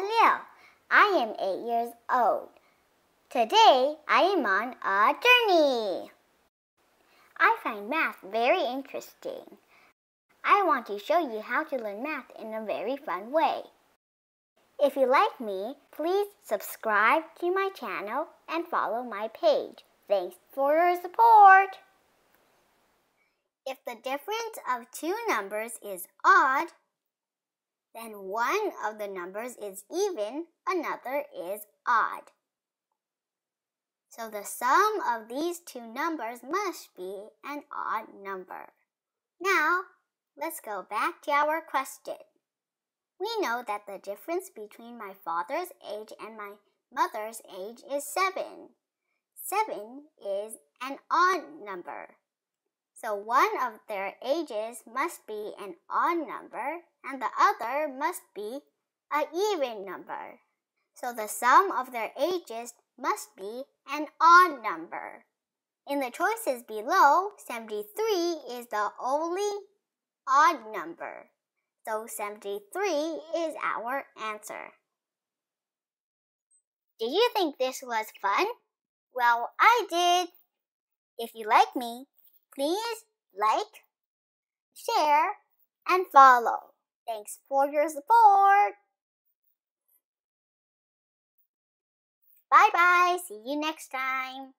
Liu. I am eight years old. Today I am on a journey. I find math very interesting. I want to show you how to learn math in a very fun way. If you like me, please subscribe to my channel and follow my page. Thanks for your support. If the difference of two numbers is odd, then one of the numbers is even, another is odd. So the sum of these two numbers must be an odd number. Now, let's go back to our question. We know that the difference between my father's age and my mother's age is 7. 7 is an odd number. So one of their ages must be an odd number and the other must be an even number. So the sum of their ages must be an odd number. In the choices below, 73 is the only odd number. So 73 is our answer. Did you think this was fun? Well, I did. If you like me, please like, share, and follow. Thanks for your support. Bye bye. See you next time.